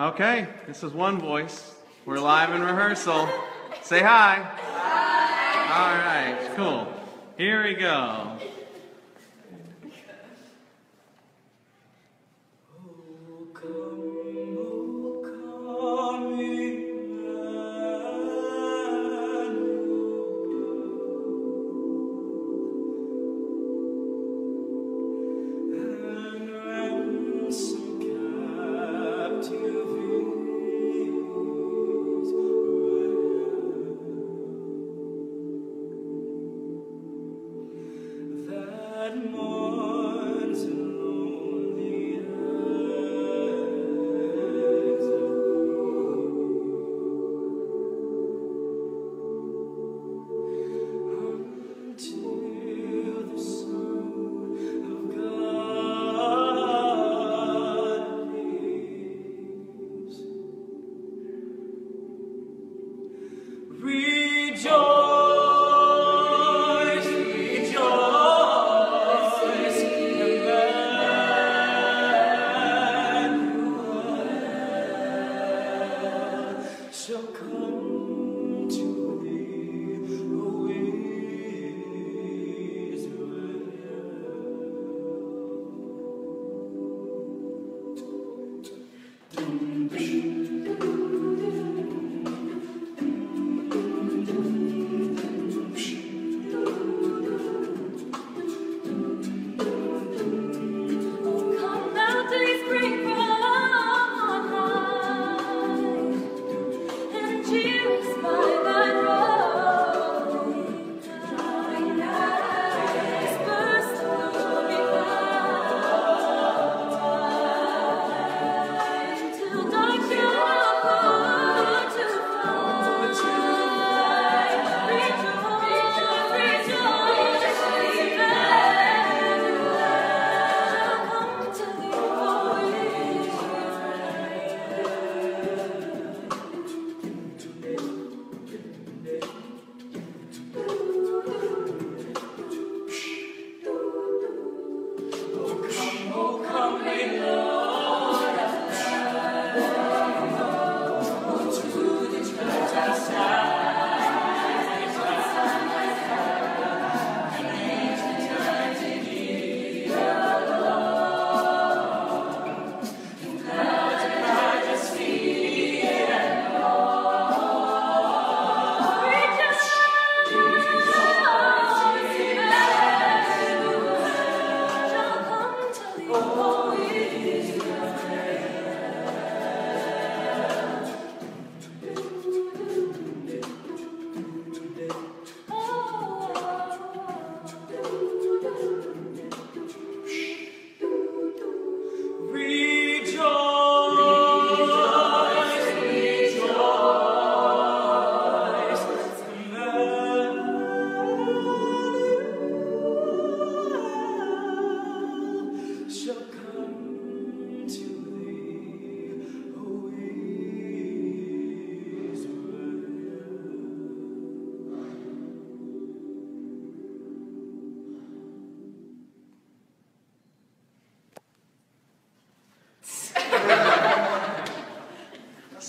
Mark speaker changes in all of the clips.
Speaker 1: Okay, this is OneVoice. We're live in rehearsal. Say hi. Hi. All right, cool. Here we go.
Speaker 2: Shall come
Speaker 3: Rejoice,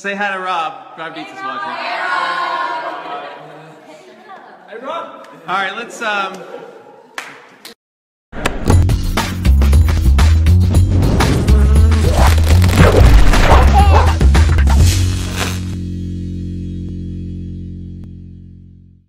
Speaker 1: Say hi to Rob. Rob Beats is watching.
Speaker 2: Hey, Rob.
Speaker 1: All right, let's um,